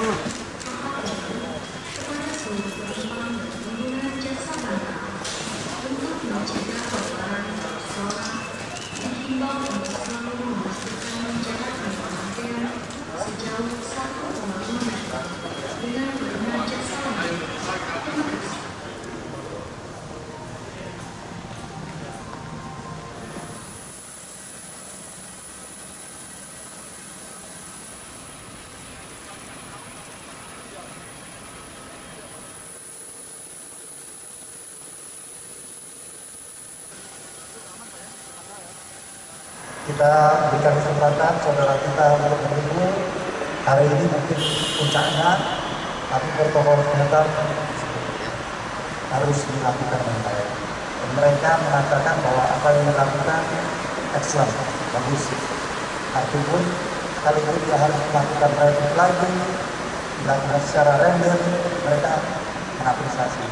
Thank you. Kita berikan kesempatan saudara kita untuk menunggu hari ini mungkin puncaknya tapi protokol kesehatan harus dilakukan dengan baik. Dan mereka mengatakan bahwa apa yang dilakukan excellent, bagus. Pun sekalipun dia harus melakukan rapid lagi, dilakukan secara random, mereka mengapresiasi.